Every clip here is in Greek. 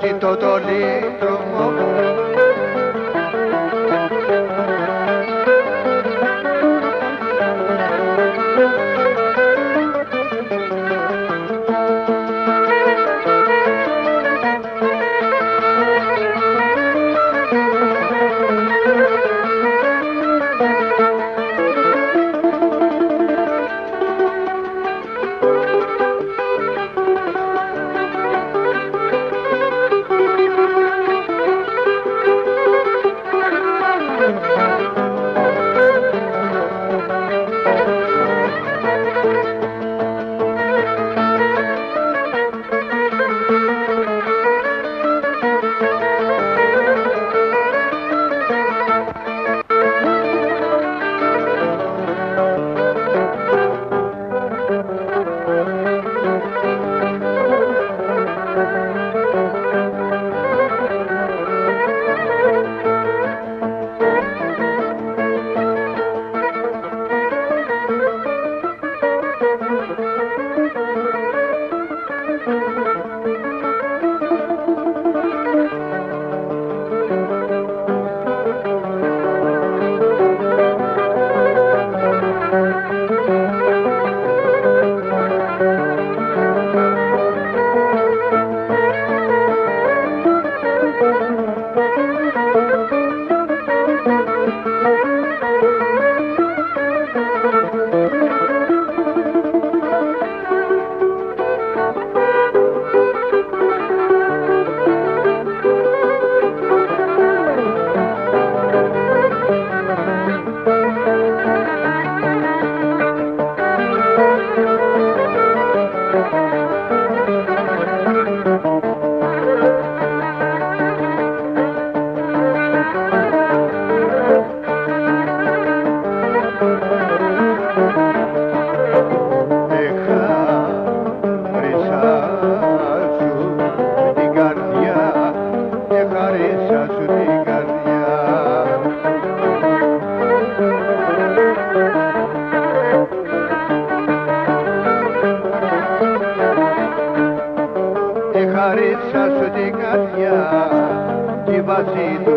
Και το δωλήν το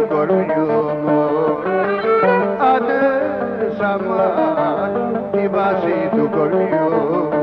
koruyunu adı zaman ibasıydı koruyunu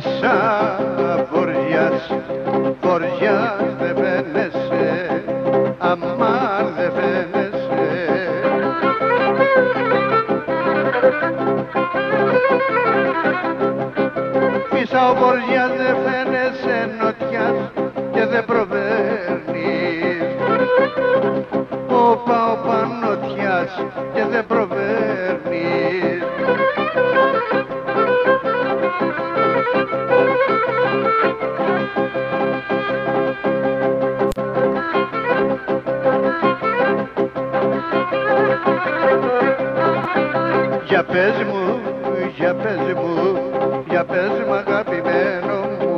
Krishna για πες μ' αγαπημένο μου.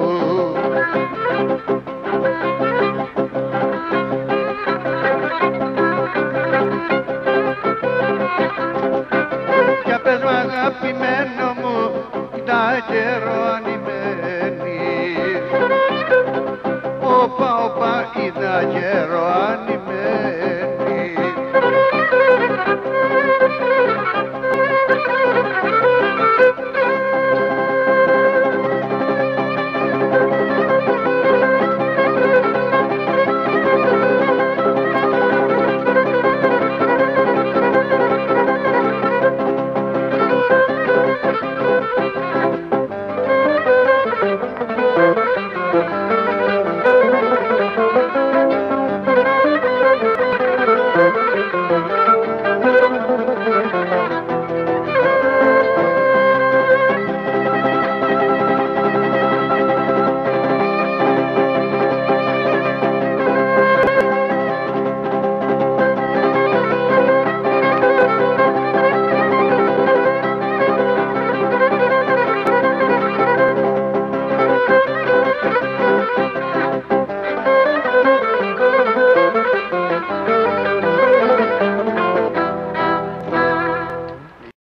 Για πες μ' αγαπημένο μου τα καιρό ανημένης. Όπα, όπα, είδα καιρό ανημένης.